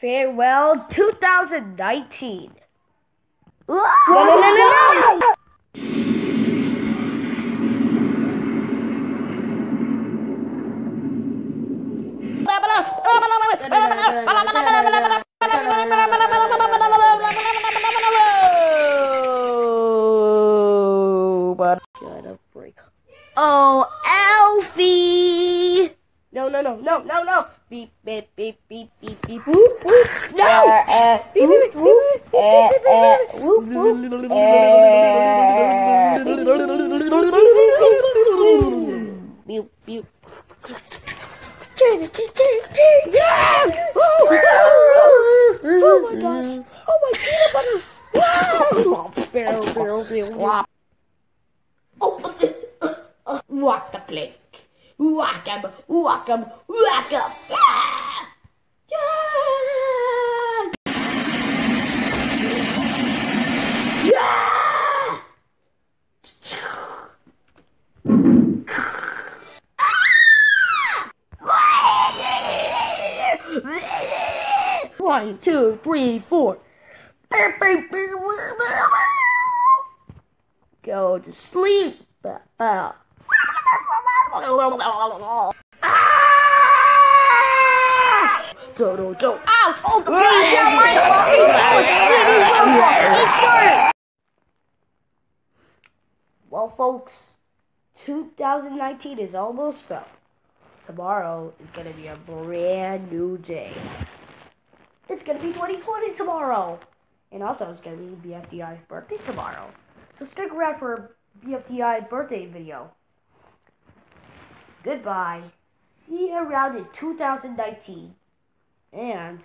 Farewell 2019. No, no, no, no, no! But gotta break. Oh, Alfie! No, no, no, no, no, no! Beep, beep, beep, beep, beep, beep, whoop, whoop! No! Beep, beep, beep, beep, beep, beep, beep, whoop, whoop! Beep, beep. Yeah! Oh my gosh! Oh my peanut butter! Wow! Barrel, barrel, barrel. Oh, Walk the plank. Walk him, walk him, walk him. Yeah! Yeah! Yeah! One, two, three, four. Go to sleep. Ah! Dodo, do. Ouch! Oh, the Well, folks, 2019 is almost up. Tomorrow is going to be a brand new day. It's going to be 2020 tomorrow. And also, it's going to be BFDI's birthday tomorrow. So stick around for BFDI birthday video. Goodbye. See you around in 2019. And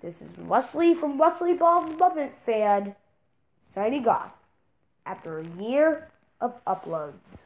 this is Wesley from Wesley Bob Muppet Fan signing off after a year of uploads.